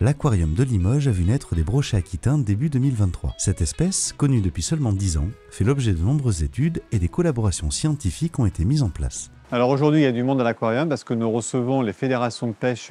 L'aquarium de Limoges a vu naître des brochets aquitains début 2023. Cette espèce, connue depuis seulement 10 ans, fait l'objet de nombreuses études et des collaborations scientifiques ont été mises en place. Alors aujourd'hui, il y a du monde à l'aquarium parce que nous recevons les fédérations de pêche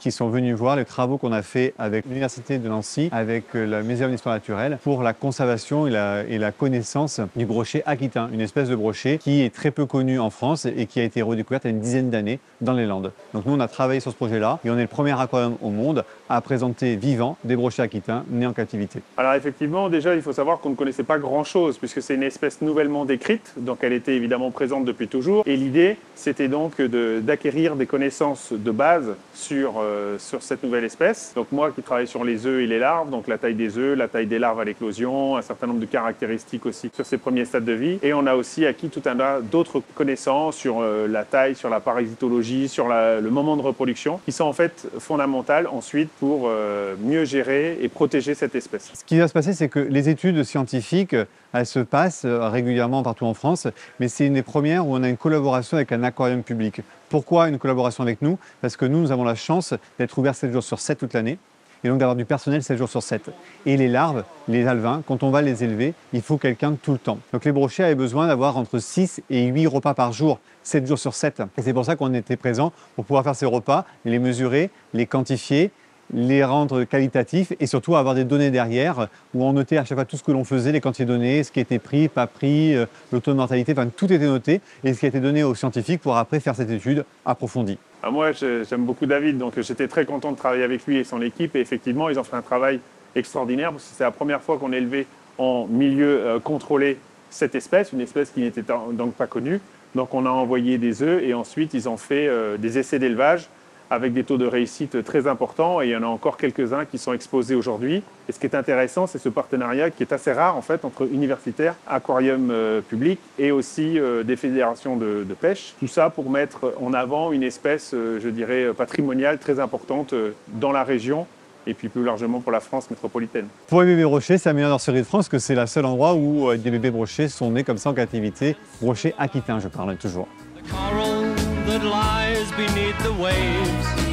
qui sont venus voir les travaux qu'on a fait avec l'Université de Nancy, avec euh, le Muséum d'histoire naturelle, pour la conservation et la, connaissance du brochet aquitain, une espèce de brochet qui est très peu connue en France et qui a été redécouverte il y a une dizaine d'années dans les Landes. Donc nous, on a travaillé sur ce projet-là et on est le premier aquarium au monde à présenter vivant des brochets aquitains nés en captivité. Alors effectivement, déjà, il faut savoir qu'on ne connaissait pas grand-chose puisque c'est une espèce nouvellement décrite, donc elle était évidemment présente depuis toujours. Et l'idée, c'était donc d'acquérir des connaissances de base sur euh, euh, sur cette nouvelle espèce. Donc moi qui travaille sur les œufs et les larves, donc la taille des œufs, la taille des larves à l'éclosion, un certain nombre de caractéristiques aussi sur ces premiers stades de vie. Et on a aussi acquis tout un tas d'autres connaissances sur euh, la taille, sur la parasitologie, sur le moment de reproduction, qui sont en fait fondamentales ensuite pour euh, mieux gérer et protéger cette espèce. Ce qui va se passer, c'est que les études scientifiques elles se passent régulièrement partout en France, mais c'est une des premières où on a une collaboration avec un aquarium public. Pourquoi une collaboration avec nous? Parce que nous, nous avons la chance d'être ouverts 7 jours sur 7 toute l'année et donc d'avoir du personnel 7 jours sur 7. Et les larves, les alvins, quand on va les élever, il faut quelqu'un tout le temps. Donc les brochets avaient besoin d'avoir entre 6 et 8 repas par jour, 7 jours sur 7. Et c'est pour ça qu'on était présent pour pouvoir faire ces repas, les mesurer, les quantifier les rendre qualitatifs et surtout avoir des données derrière où on notait à chaque fois tout ce que l'on faisait, les quantités données, ce qui était pris, pas pris, euh, le taux de mortalité, tout était noté et ce qui a été donné aux scientifiques pour après faire cette étude approfondie. Ah, moi j'aime beaucoup David donc j'étais très content de travailler avec lui et son équipe et effectivement ils ont fait un travail extraordinaire parce que c'est la première fois qu'on élevait en milieu euh, contrôlé cette espèce, une espèce qui n'était donc pas connue. Donc on a envoyé des œufs et ensuite ils ont fait euh, des essais d'élevage avec des taux de réussite très importants et il y en a encore quelques-uns qui sont exposés aujourd'hui. Et ce qui est intéressant, c'est ce partenariat qui est assez rare en fait entre universitaires, aquarium euh, public et aussi euh, des fédérations de, pêche. Tout ça pour mettre en avant une espèce, euh, je dirais, patrimoniale très importante dans la région et puis plus largement pour la France métropolitaine. Pour les bébés brochets, c'est la meilleure nurserie de France que c'est le seul endroit où des bébés brochets sont nés comme ça en captivité. Brochets aquitains, je parle toujours. Beneath the waves